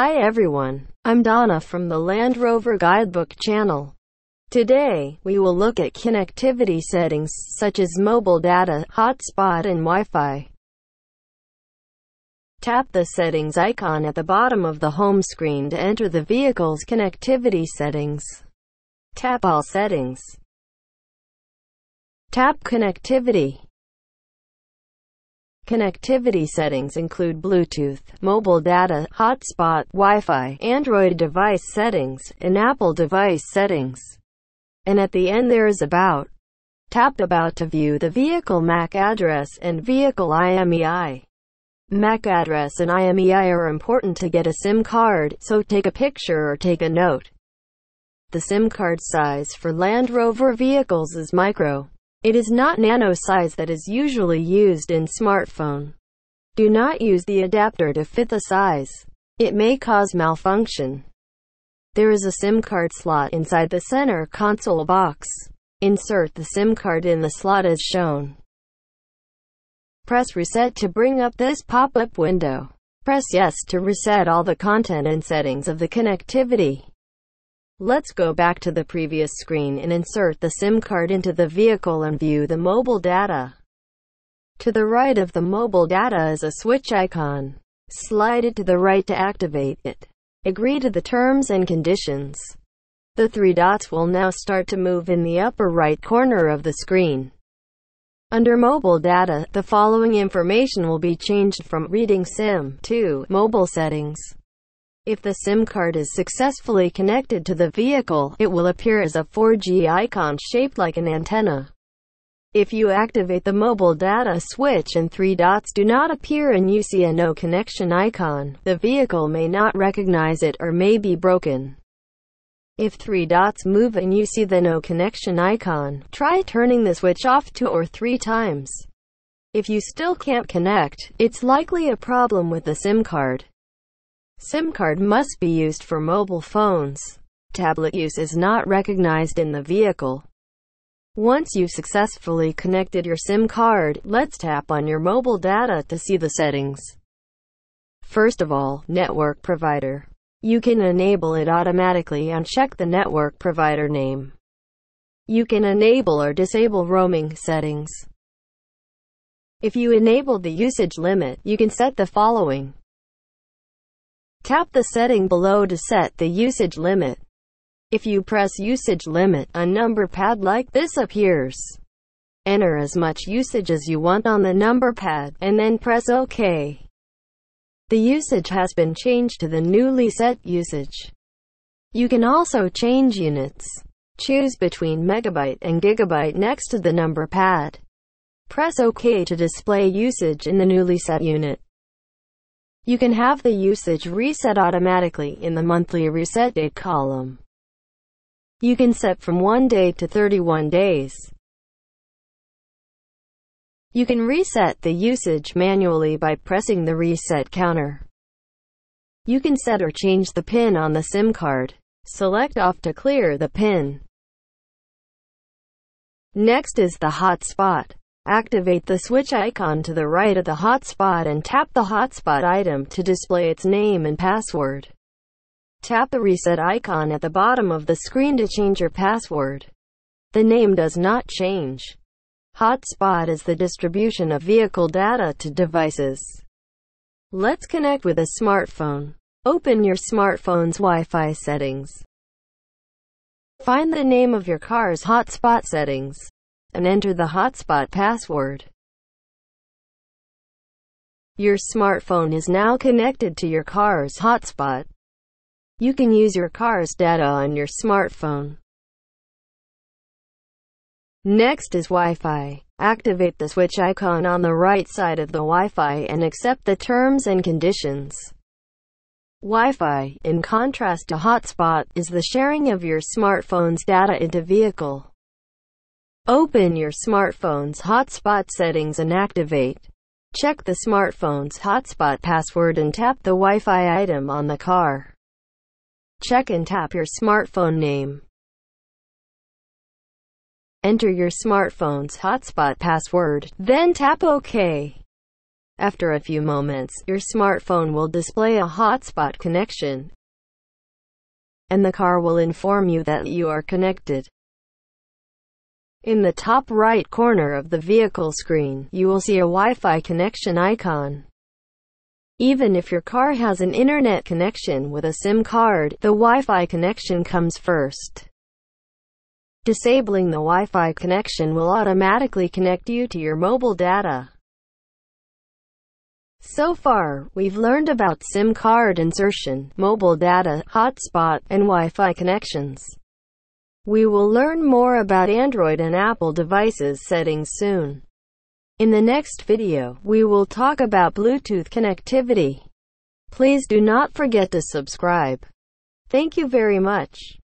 Hi everyone, I'm Donna from the Land Rover Guidebook channel. Today, we will look at connectivity settings such as mobile data, hotspot and Wi-Fi. Tap the settings icon at the bottom of the home screen to enter the vehicle's connectivity settings. Tap all settings. Tap connectivity. Connectivity settings include Bluetooth, mobile data, hotspot, Wi-Fi, Android device settings, and Apple device settings. And at the end there is About. Tap About to view the vehicle MAC address and vehicle IMEI. MAC address and IMEI are important to get a SIM card, so take a picture or take a note. The SIM card size for Land Rover vehicles is micro. It is not nano size that is usually used in smartphone. Do not use the adapter to fit the size. It may cause malfunction. There is a SIM card slot inside the center console box. Insert the SIM card in the slot as shown. Press reset to bring up this pop-up window. Press yes to reset all the content and settings of the connectivity. Let's go back to the previous screen and insert the SIM card into the vehicle and view the mobile data. To the right of the mobile data is a switch icon. Slide it to the right to activate it. Agree to the terms and conditions. The three dots will now start to move in the upper right corner of the screen. Under mobile data, the following information will be changed from reading SIM to mobile settings. If the SIM card is successfully connected to the vehicle, it will appear as a 4G icon shaped like an antenna. If you activate the mobile data switch and three dots do not appear and you see a no connection icon, the vehicle may not recognize it or may be broken. If three dots move and you see the no connection icon, try turning the switch off two or three times. If you still can't connect, it's likely a problem with the SIM card. SIM card must be used for mobile phones. Tablet use is not recognized in the vehicle. Once you've successfully connected your SIM card, let's tap on your mobile data to see the settings. First of all, network provider. You can enable it automatically and check the network provider name. You can enable or disable roaming settings. If you enable the usage limit, you can set the following. Tap the setting below to set the usage limit. If you press usage limit, a number pad like this appears. Enter as much usage as you want on the number pad, and then press OK. The usage has been changed to the newly set usage. You can also change units. Choose between megabyte and gigabyte next to the number pad. Press OK to display usage in the newly set unit. You can have the usage reset automatically in the monthly reset date column. You can set from 1 day to 31 days. You can reset the usage manually by pressing the reset counter. You can set or change the PIN on the SIM card. Select off to clear the PIN. Next is the hotspot. Activate the switch icon to the right of the hotspot and tap the hotspot item to display its name and password. Tap the reset icon at the bottom of the screen to change your password. The name does not change. Hotspot is the distribution of vehicle data to devices. Let's connect with a smartphone. Open your smartphone's Wi-Fi settings. Find the name of your car's hotspot settings and enter the hotspot password. Your smartphone is now connected to your car's hotspot. You can use your car's data on your smartphone. Next is Wi-Fi. Activate the switch icon on the right side of the Wi-Fi and accept the terms and conditions. Wi-Fi, in contrast to hotspot, is the sharing of your smartphone's data into vehicle. Open your smartphone's hotspot settings and activate. Check the smartphone's hotspot password and tap the Wi-Fi item on the car. Check and tap your smartphone name. Enter your smartphone's hotspot password, then tap OK. After a few moments, your smartphone will display a hotspot connection, and the car will inform you that you are connected. In the top right corner of the vehicle screen, you will see a Wi-Fi connection icon. Even if your car has an internet connection with a SIM card, the Wi-Fi connection comes first. Disabling the Wi-Fi connection will automatically connect you to your mobile data. So far, we've learned about SIM card insertion, mobile data, hotspot, and Wi-Fi connections. We will learn more about Android and Apple devices settings soon. In the next video, we will talk about Bluetooth connectivity. Please do not forget to subscribe. Thank you very much.